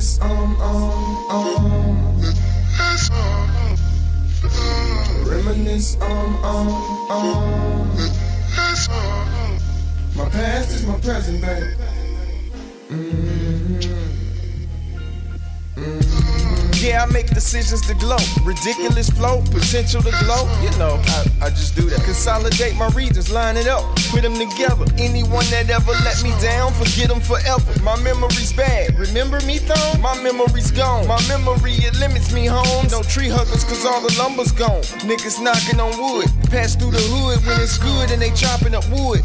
Reminisce um um um. Reminisce um um um. My past is my present, babe. Mm-hmm. Yeah, I make decisions to glow. Ridiculous flow, potential to glow. You know, I, I just do that. Consolidate my regions, line it up, put them together. Anyone that ever let me down, forget them forever. My memory's bad. Remember me, thong? My memory's gone. My memory, it limits me home. No tree huggers, cause all the lumber's gone. Niggas knocking on wood. Pass through the hood when it's good and they chopping up wood.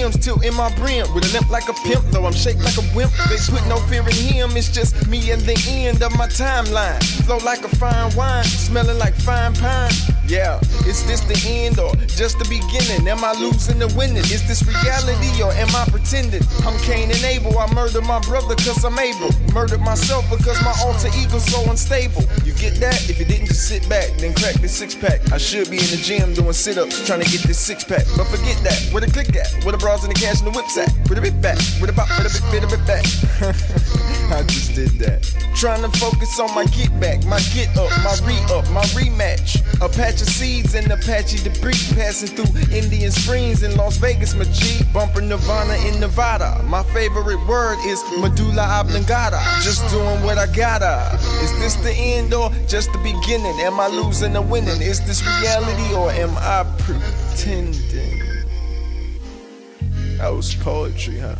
Breaking up in my brim. With a limp like a pimp, though I'm shaped like a wimp. They put no fear in him, it's just me and the end of my timeline. Flow like a fine wine, smelling like fine pine. Yeah, is this the end or just the beginning? Am I losing or winning? Is this reality or am I pretending? I'm Cain and Abel. I murdered my brother cause I'm able. Murdered myself because my alter ego's so unstable. You get that? If you didn't sit back, then crack this six pack. I should be in the gym doing sit ups, trying to get this six pack. But forget that. Where the click at? Where the bras and the cash and the whips at? Where a bit back? Where the bop? Where a bit, bit, bit back? I just did that. Trying to focus on my get back, my get up, my re up, my rematch. A patch of seeds and Apache debris passing through Indian Springs in Las Vegas, my G. Bumping Nirvana in Nevada. My favorite word is medulla oblongata. Just doing what I gotta. Is this the end or just the beginning? Am I losing or winning? Is this reality or am I pretending? That was poetry, huh?